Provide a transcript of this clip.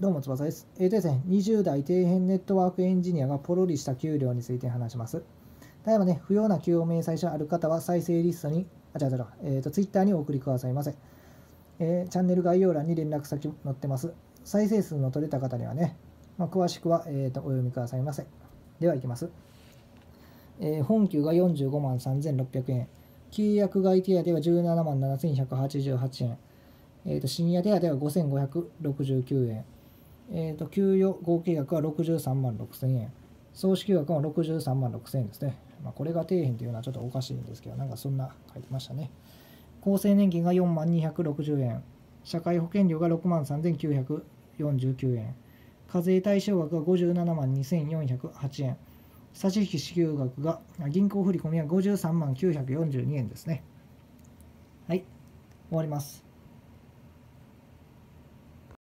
どうも翼です。えーとですね、20代底辺ネットワークエンジニアがポロリした給料について話します。ただいまね、不要な給与明細書ある方は再生リストに、あ、違う違う、えーと、Twitter にお送りくださいませ。えー、チャンネル概要欄に連絡先載ってます。再生数の取れた方にはね、まあ、詳しくは、えーと、お読みくださいませ。では、いきます。えー、本給が45万3600円。契約外手当は17万7188円。えーと、深夜手当は5569円。えーと、給与合計額は63万6000円。総支給額は63万6000円ですね。まあ、これが底辺というのはちょっとおかしいんですけど、なんかそんな書いてましたね。厚生年金が4万260円。社会保険料が6万3949円。課税対象額が57万2408円。差し引き支給額が、銀行振込は53万942円ですね。はい、終わります。